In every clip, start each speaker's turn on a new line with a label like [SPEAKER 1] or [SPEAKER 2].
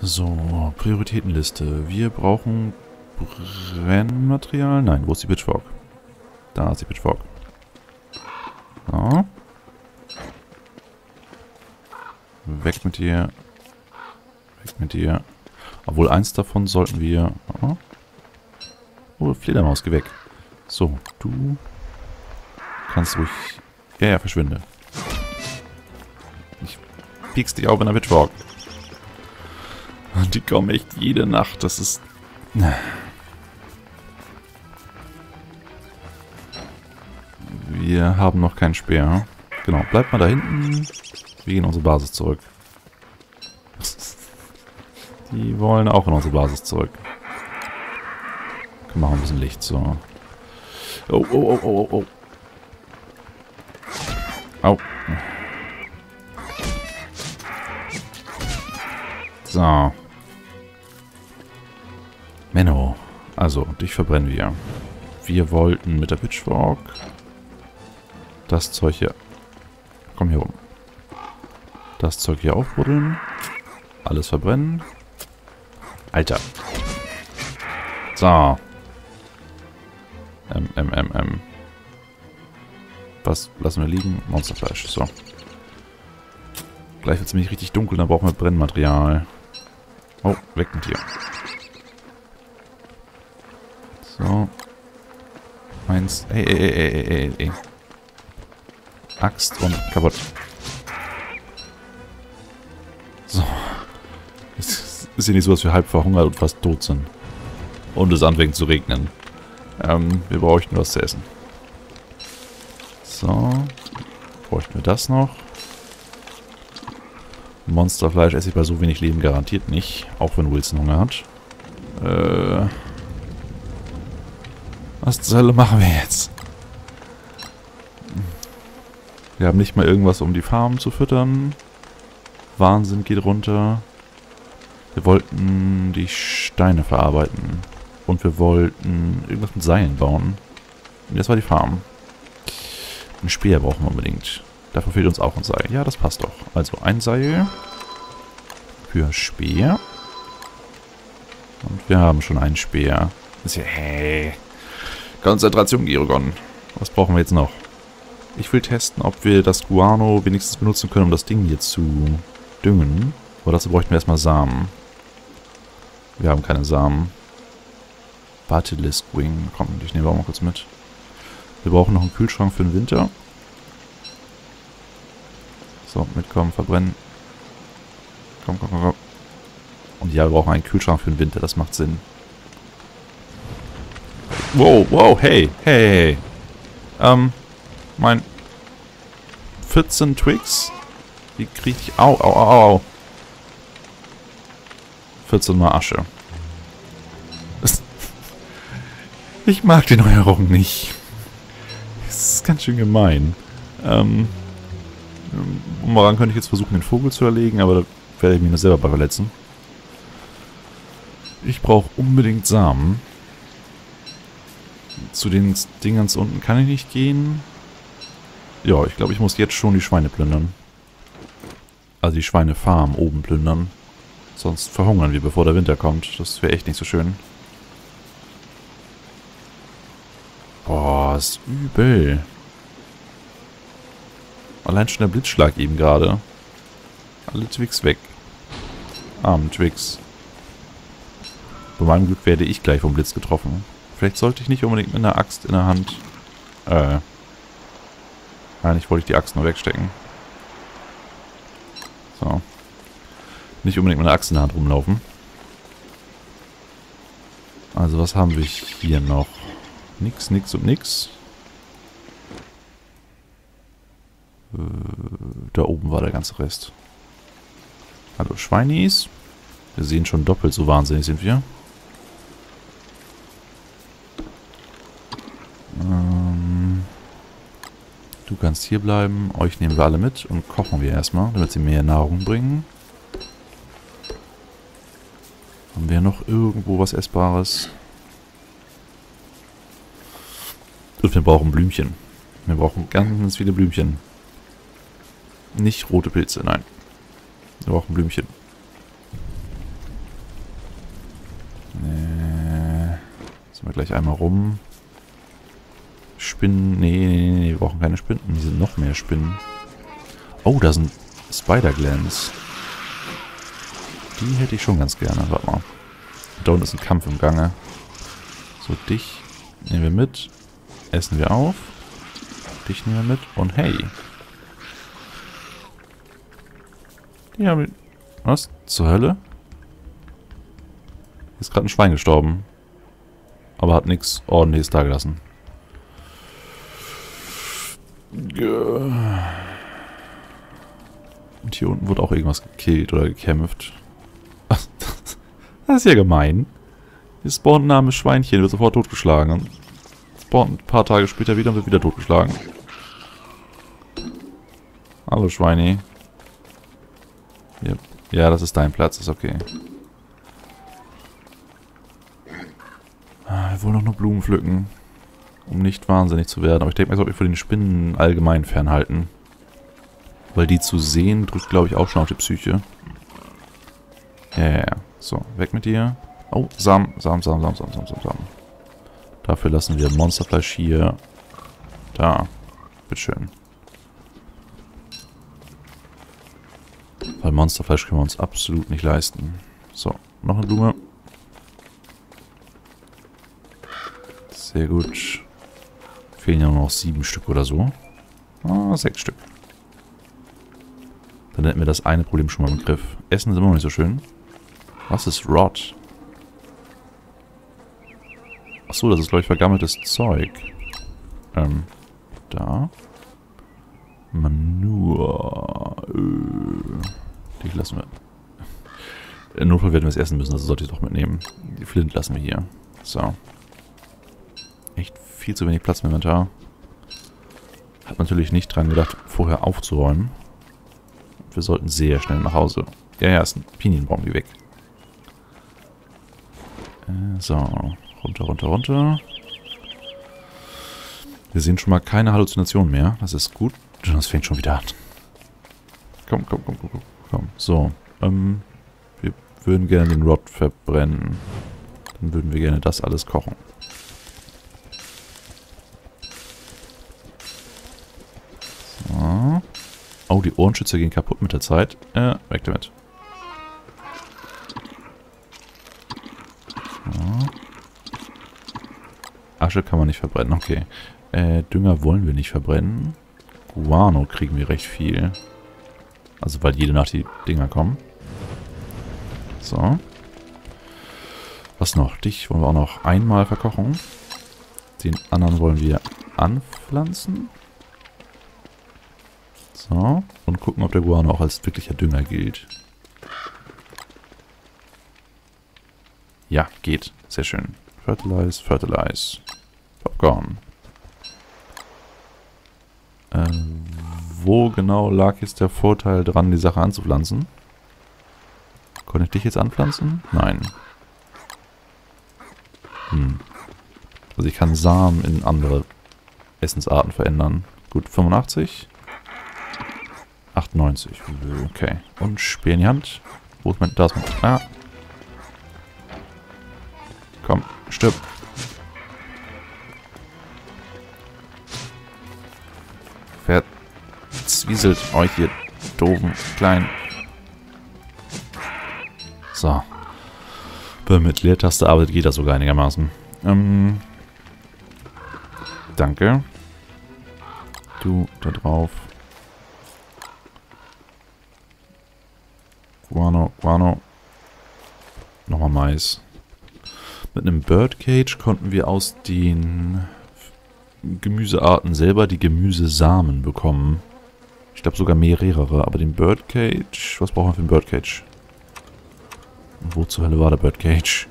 [SPEAKER 1] So, Prioritätenliste. Wir brauchen Brennmaterial. Nein, wo ist die Pitchfork? Da ist die Pitchfork. So. Weg mit dir. Weg mit dir. Obwohl eins davon sollten wir... Oh, Fledermaus, geh weg. So, du kannst ruhig... Ja, ja, verschwinde. Ich piekst dich auf in der Pitchfork. Und die kommen echt jede Nacht. Das ist... Wir haben noch keinen Speer. Genau, bleibt mal da hinten. Wir gehen in unsere Basis zurück. Die wollen auch in unsere Basis zurück. Können wir auch ein bisschen Licht, so. Oh, oh, oh, oh, oh. Au. So. Menno. Also, dich verbrennen wir. Wir wollten mit der Pitchfork das Zeug hier... Komm hier rum. Das Zeug hier aufbuddeln. Alles verbrennen. Alter. So. M, M, M, M. Was lassen wir liegen? Monsterfleisch. So. Gleich wird es nämlich richtig dunkel, dann brauchen wir Brennmaterial. Oh, weg mit dir. So. Eins. Ey, ey, ey, ey, ey, ey. Axt und kaputt. So. Es ist ja nicht so, dass wir halb verhungert und fast tot sind. Und es anfängt zu regnen. Ähm, wir bräuchten was zu essen. So. Bräuchten wir das noch. Monsterfleisch esse ich bei so wenig Leben garantiert nicht. Auch wenn Wilson Hunger hat. Äh... Was zur Hölle machen wir jetzt? Wir haben nicht mal irgendwas, um die Farmen zu füttern. Wahnsinn geht runter. Wir wollten die Steine verarbeiten. Und wir wollten irgendwas mit Seilen bauen. Und das war die Farm. Ein Speer brauchen wir unbedingt. Dafür fehlt uns auch ein Seil. Ja, das passt doch. Also ein Seil für Speer. Und wir haben schon einen Speer. Das ist ja, hey. Konzentration, Girogon. Was brauchen wir jetzt noch? Ich will testen, ob wir das Guano wenigstens benutzen können, um das Ding hier zu düngen. Aber dazu bräuchten wir erstmal Samen. Wir haben keine Samen. Basilisk Wing. Komm, ich nehme auch mal kurz mit. Wir brauchen noch einen Kühlschrank für den Winter. So, mitkommen, verbrennen. Komm, komm, komm, komm. Und ja, wir brauchen einen Kühlschrank für den Winter. Das macht Sinn. Wow, wow, hey, hey, hey. Ähm, mein 14 Twigs. Wie kriege ich... Au, au, au, au. 14 mal Asche. Ich mag die Neuerung nicht. Das ist ganz schön gemein. Ähm, Woran könnte ich jetzt versuchen, den Vogel zu erlegen, aber da werde ich mich nur selber bei verletzen. Ich brauche unbedingt Samen. Zu den Dingern unten kann ich nicht gehen. Ja, ich glaube, ich muss jetzt schon die Schweine plündern. Also die Schweinefarm oben plündern. Sonst verhungern wir, bevor der Winter kommt. Das wäre echt nicht so schön. Boah, ist übel. Allein schon der Blitzschlag eben gerade. Alle Twigs weg. Armen Twigs. Bei meinem Glück werde ich gleich vom Blitz getroffen. Vielleicht sollte ich nicht unbedingt mit einer Axt in der Hand... Äh... Eigentlich wollte ich die Axt nur wegstecken. So. Nicht unbedingt mit einer Axt in der Hand rumlaufen. Also was haben wir hier noch? Nix, nix und nix. Äh, da oben war der ganze Rest. Hallo Schweinis. Wir sehen schon doppelt so wahnsinnig sind wir. kannst hier bleiben. Euch nehmen wir alle mit und kochen wir erstmal, damit sie mehr Nahrung bringen. Haben wir noch irgendwo was Essbares? Und wir brauchen Blümchen. Wir brauchen ganz viele Blümchen. Nicht rote Pilze, nein. Wir brauchen Blümchen. Äh, sind wir gleich einmal rum. Spinnen. Nee, nee, nee, wir brauchen keine Spinnen. Hier sind noch mehr Spinnen. Oh, da sind Spider-Glens. Die hätte ich schon ganz gerne. Warte mal. Da unten ist ein Kampf im Gange. So, dich nehmen wir mit. Essen wir auf. Dich nehmen wir mit. Und hey. Die haben... Was? Zur Hölle? Ist gerade ein Schwein gestorben. Aber hat nichts ordentliches dagelassen. Und hier unten wurde auch irgendwas gekillt oder gekämpft. Das ist ja gemein. Hier spawnt ein armes Schweinchen, wird sofort totgeschlagen. Spawnt ein paar Tage später wieder und wird wieder totgeschlagen. Hallo Schweini. Ja, das ist dein Platz, ist okay. Ah, wir wollen noch nur Blumen pflücken. Um nicht wahnsinnig zu werden. Aber ich denke ich sollte mich von den Spinnen allgemein fernhalten. Weil die zu sehen, drückt glaube ich auch schon auf die Psyche. Ja, ja, ja. So, weg mit dir. Oh, Samen, Samen, Samen, Samen, Samen, Samen, Samen. Dafür lassen wir Monsterfleisch hier. Da. Bitteschön. Weil Monsterfleisch können wir uns absolut nicht leisten. So, noch eine Blume. Sehr gut. Fehlen ja nur noch sieben Stück oder so. Ah, sechs Stück. Dann hätten wir das eine Problem schon mal im Griff. Essen ist immer noch nicht so schön. Was ist Rot? Achso, das ist, glaube ich, vergammeltes Zeug. Ähm, da. Manur. Äh, die lassen wir. Im Notfall werden wir es essen müssen, also sollte ich doch mitnehmen. Die Flint lassen wir hier. So. Echt viel zu wenig Platz im Inventar. Hat natürlich nicht dran gedacht, vorher aufzuräumen. Wir sollten sehr schnell nach Hause. Ja, ja, ist ein Pinienbaum, wie weg. Äh, so, runter, runter, runter. Wir sehen schon mal keine Halluzination mehr. Das ist gut. Das fängt schon wieder an. Komm, komm, komm, komm, komm. So, ähm, wir würden gerne den Rod verbrennen. Dann würden wir gerne das alles kochen. Oh, die Ohrenschützer gehen kaputt mit der Zeit. Äh, weg damit. Asche kann man nicht verbrennen, okay. Äh, Dünger wollen wir nicht verbrennen. Guano kriegen wir recht viel. Also weil jede Nacht die Dinger kommen. So. Was noch? Dich wollen wir auch noch einmal verkochen. Den anderen wollen wir anpflanzen. So. Und gucken, ob der Guano auch als wirklicher Dünger gilt. Ja, geht. Sehr schön. Fertilize, Fertilize. Popcorn. Ähm, wo genau lag jetzt der Vorteil dran, die Sache anzupflanzen? Konnte ich dich jetzt anpflanzen? Nein. Hm. Also ich kann Samen in andere Essensarten verändern. Gut, 85. 98. Okay. Und Speer in die Hand. Wo ist mein... Da ist mein... Ah. Komm, stirb. Verzwieselt euch, ihr doofen kleinen. So. Mit Leertaste arbeitet geht das sogar einigermaßen. Ähm, danke. Du da drauf. Guano, Guano. Nochmal Mais. Mit einem Birdcage konnten wir aus den Gemüsearten selber die Gemüsesamen bekommen. Ich glaube sogar mehrere, aber den Birdcage... Was brauchen wir für einen Birdcage? Wo zur Hölle war der Birdcage?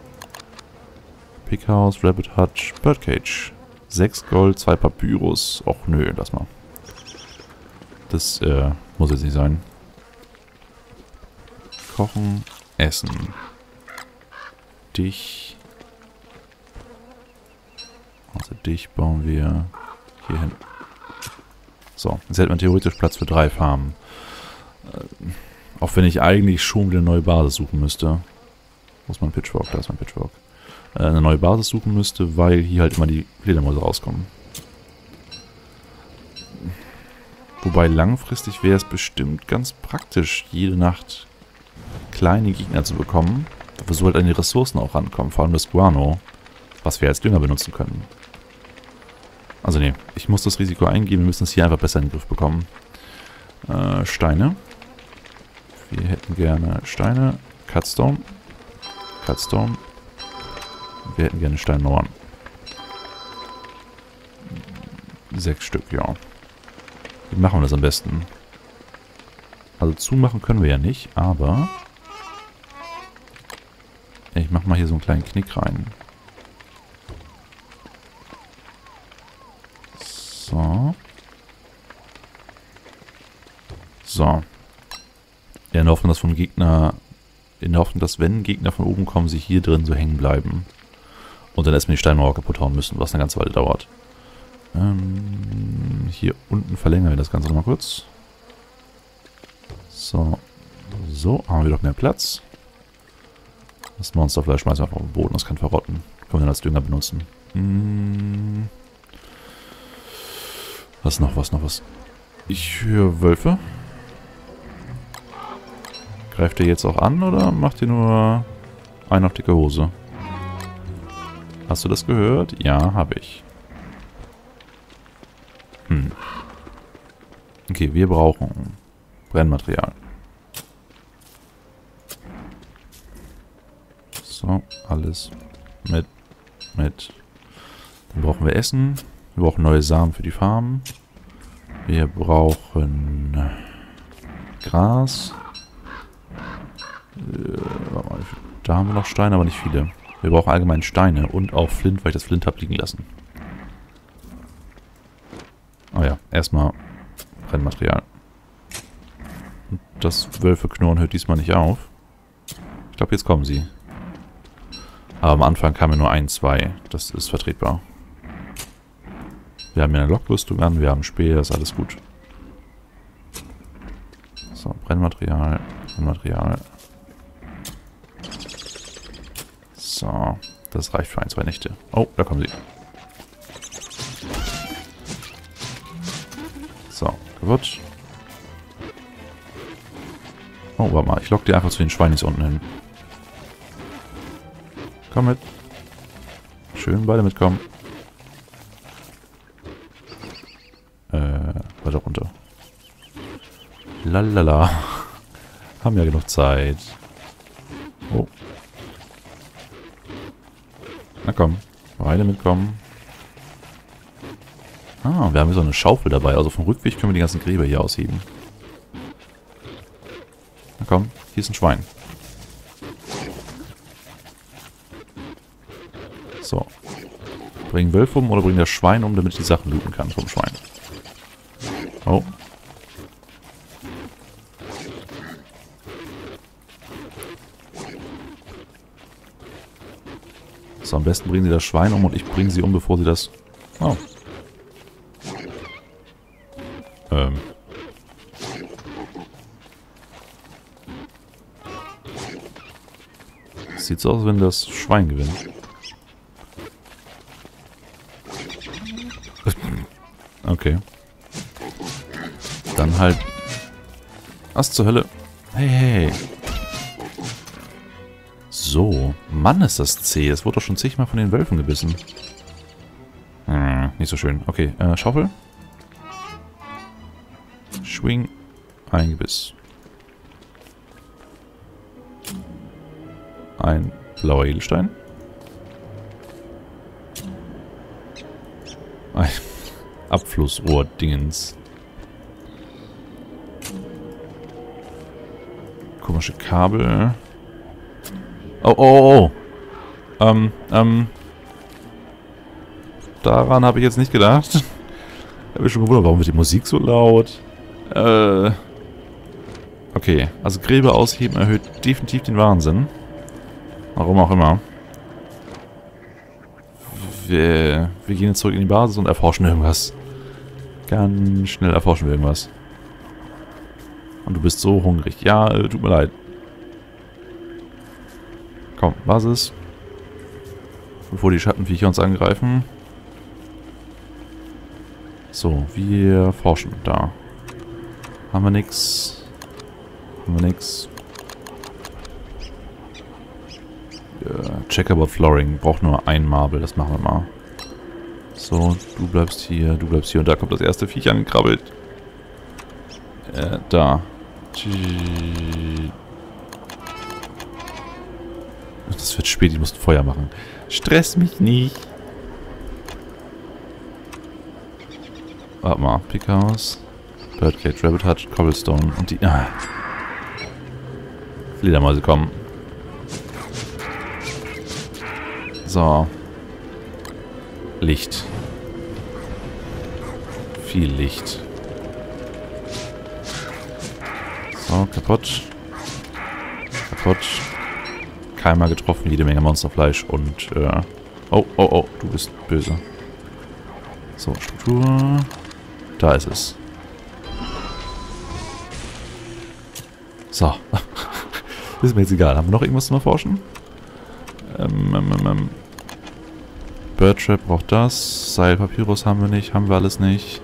[SPEAKER 1] Pickhouse, Rabbit Hutch, Birdcage. 6 Gold, 2 Papyrus. Och nö, lass mal. Das äh, muss jetzt nicht sein. Kochen, essen. Dich also dich bauen wir hier hin. So, jetzt hätte man theoretisch Platz für drei Farmen. Äh, auch wenn ich eigentlich schon wieder eine neue Basis suchen müsste. Wo ist mein Pitchfork? Da ist mein Pitchfork. äh, eine neue Basis suchen müsste, weil hier halt immer die Fledermäuse rauskommen. Wobei langfristig wäre es bestimmt ganz praktisch, jede Nacht kleine Gegner zu bekommen, wo so halt an die Ressourcen auch rankommen, vor allem das Guano, was wir als Dünger benutzen können. Also nee, ich muss das Risiko eingehen, wir müssen es hier einfach besser in den Griff bekommen. Äh, Steine. Wir hätten gerne Steine. Cutstone. Cutstone. Wir hätten gerne Steinmauern. Sechs Stück, ja. Wie machen wir das am besten? Also zumachen können wir ja nicht, aber... Mal hier so einen kleinen Knick rein. So. So. In der Hoffnung, dass von Gegner... In der Hoffnung, dass wenn Gegner von oben kommen, sie hier drin so hängen bleiben. Und dann erstmal die Steinmauer kaputt hauen müssen, was eine ganze Weile dauert. Ähm, hier unten verlängern wir das Ganze nochmal kurz. So. So, haben wir doch mehr Platz. Das Monsterfleisch schmeißen wir einfach auf den Boden, das kann verrotten. Können wir dann als Dünger benutzen. Hm. Was noch, was noch, was? Ich höre Wölfe. Greift ihr jetzt auch an oder macht ihr nur einen auf dicke Hose? Hast du das gehört? Ja, habe ich. Hm. Okay, wir brauchen Brennmaterial. So, alles mit, mit. Dann brauchen wir Essen. Wir brauchen neue Samen für die Farm. Wir brauchen Gras. Äh, da haben wir noch Steine, aber nicht viele. Wir brauchen allgemein Steine und auch Flint, weil ich das Flint habe liegen lassen. Oh ja, erstmal Brennmaterial. Und das Wölfe-Knurren hört diesmal nicht auf. Ich glaube, jetzt kommen sie. Aber am Anfang kamen nur ein, zwei. Das ist vertretbar. Wir haben hier eine Lockrüstung an, wir haben Speer, ist alles gut. So, Brennmaterial, Brennmaterial. So, das reicht für ein, zwei Nächte. Oh, da kommen sie. So, gewutscht. Oh, warte mal, ich lock die einfach zu den Schweinis unten hin. Komm mit. Schön beide mitkommen. Äh, weiter runter. Lalala. Haben ja genug Zeit. Oh. Na komm, beide mitkommen. Ah, wir haben hier so eine Schaufel dabei. Also vom Rückweg können wir die ganzen Gräber hier ausheben. Na komm, hier ist ein Schwein. So. Bringen Wölfe um oder bringen das Schwein um, damit ich die Sachen looten kann vom Schwein. Oh. So, am besten bringen sie das Schwein um und ich bringe sie um, bevor sie das... Oh. Ähm. Sieht so aus, wenn das Schwein gewinnt. Halt... Was zur Hölle? Hey, hey. So. Mann, ist das zäh. Es wurde doch schon zigmal von den Wölfen gebissen. Hm, nicht so schön. Okay, äh, Schaufel. Schwing. Ein Gebiss. Ein blauer Edelstein. Ein Abflussrohr-Dingens. Komische Kabel. Oh, oh, oh. Ähm, ähm. Daran habe ich jetzt nicht gedacht. Ich habe mich schon gewundert, warum wird die Musik so laut? Äh. Okay, also Gräber ausheben erhöht definitiv den Wahnsinn. Warum auch immer. Wir, wir gehen jetzt zurück in die Basis und erforschen irgendwas. Ganz schnell erforschen wir irgendwas. Und du bist so hungrig. Ja, äh, tut mir leid. Komm, Basis. bevor die Schattenviecher uns angreifen. So, wir forschen. Da. Haben wir nix. Haben wir nix. Äh, Checkerboard Flooring. Braucht nur ein Marble. Das machen wir mal. So, du bleibst hier, du bleibst hier. Und da kommt das erste Viech angekrabbelt. Äh, da. Das wird spät, ich muss ein Feuer machen. Stress mich nicht. Warte mal, Pickhouse, Birdcage, Rabbit Hutch, Cobblestone und die... Ah. Fledermäuse kommen. So. Licht. Viel Licht. So, kaputt. Kaputt. Keimer getroffen, jede Menge Monsterfleisch und, äh... Oh, oh, oh, du bist böse. So, Struktur. Da ist es. So. ist mir jetzt egal. Haben wir noch irgendwas zum Erforschen? Ähm, ähm, ähm, ähm. Birdtrap braucht das. Seilpapyrus haben wir nicht. Haben wir alles nicht.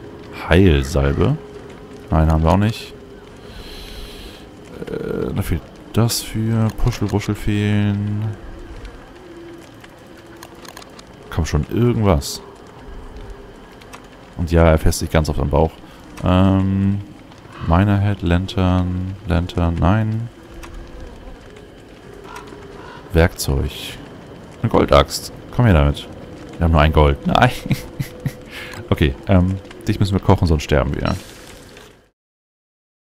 [SPEAKER 1] Heilsalbe. Nein, haben wir auch nicht. Äh, da fehlt das für. Puschelwuschel fehlen. Komm schon, irgendwas. Und ja, er fässt sich ganz auf den Bauch. Ähm, Miner Head, Lantern, Lantern, nein. Werkzeug. Eine Goldaxt. Komm her damit. Wir haben nur ein Gold. Nein. okay, ähm, dich müssen wir kochen, sonst sterben wir.